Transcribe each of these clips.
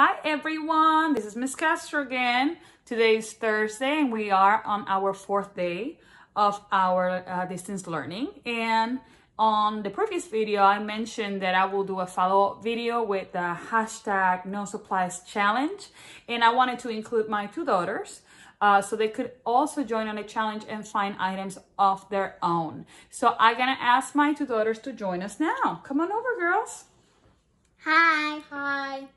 Hi everyone, this is Miss Castro again. Today is Thursday and we are on our fourth day of our uh, distance learning. And on the previous video, I mentioned that I will do a follow-up video with the hashtag no supplies challenge. And I wanted to include my two daughters uh, so they could also join on the challenge and find items of their own. So I'm gonna ask my two daughters to join us now. Come on over, girls. Hi. Hi.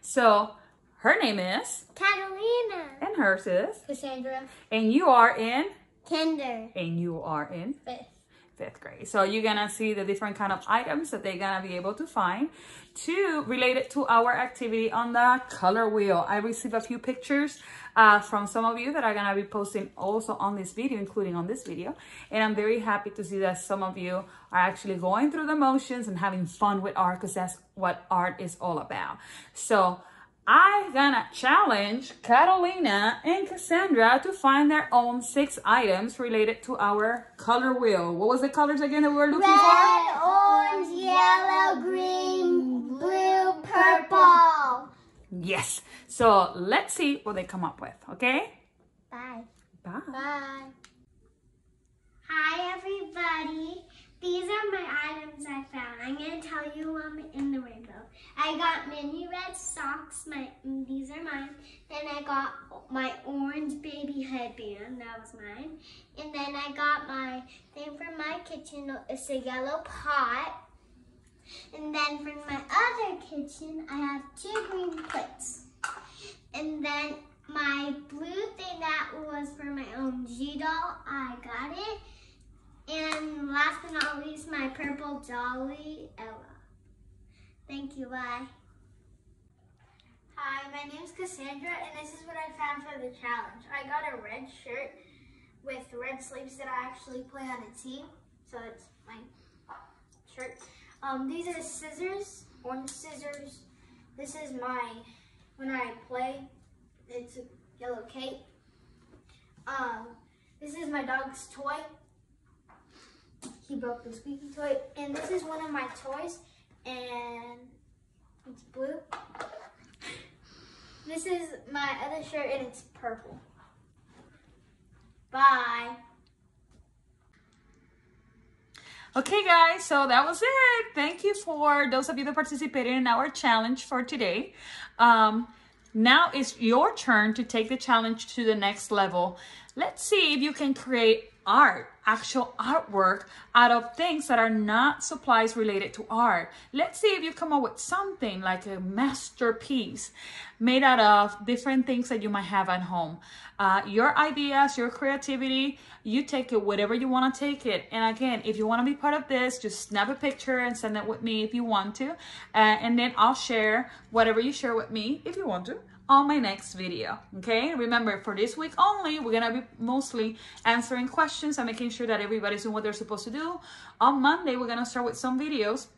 So her name is, Catalina. and hers is, Cassandra. and you are in, Kinder. and you are in Fifth. Fifth grade. So you're gonna see the different kind of items that they're gonna be able to find. Two, related to our activity on the color wheel. I received a few pictures uh, from some of you that are gonna be posting also on this video, including on this video. And I'm very happy to see that some of you are actually going through the motions and having fun with art because that's what art is all about. So I'm gonna challenge Catalina and Cassandra to find their own six items related to our color wheel. What was the colors again that we were looking Red, for? orange, yellow, green, blue, purple. Yes. So let's see what they come up with, okay? Bye. Bye. Bye. Hi, everybody. These are my items I found. I'm going them in the rainbow. I got mini red socks. My These are mine. Then I got my orange baby headband. That was mine. And then I got my thing from my kitchen. It's a yellow pot. And then from my other kitchen, I have two green plates. And then my blue thing that was for my own G doll, I got it. And last but not least, my purple Dolly Ella. Thank you, bye. Hi, my name is Cassandra, and this is what I found for the challenge. I got a red shirt with red sleeves that I actually play on a team, so it's my shirt. Um, these are scissors, orange scissors. This is my, when I play, it's a yellow cape. Um, this is my dog's toy. He broke the squeaky toy. And this is one of my toys, and it's blue. This is my other shirt and it's purple. Bye. Okay, guys, so that was it. Thank you for those of you that participated in our challenge for today. Um, now it's your turn to take the challenge to the next level. Let's see if you can create art, actual artwork out of things that are not supplies related to art. Let's see if you come up with something like a masterpiece made out of different things that you might have at home. Uh, your ideas, your creativity, you take it whatever you want to take it. And again, if you want to be part of this, just snap a picture and send it with me if you want to. Uh, and then I'll share whatever you share with me if you want to on my next video okay? Remember for this week only we're gonna be mostly answering questions and making sure that everybody's doing what they're supposed to do. On monday we're gonna start with some videos.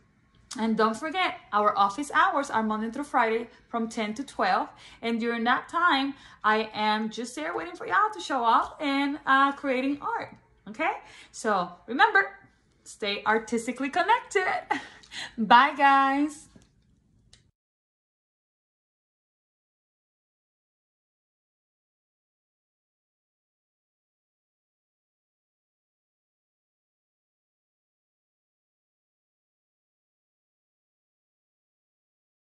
And don't forget our office hours are monday through friday from 10 to 12 and during that time i am just there waiting for y'all to show up and uh, creating art okay? So remember stay artistically connected. Bye guys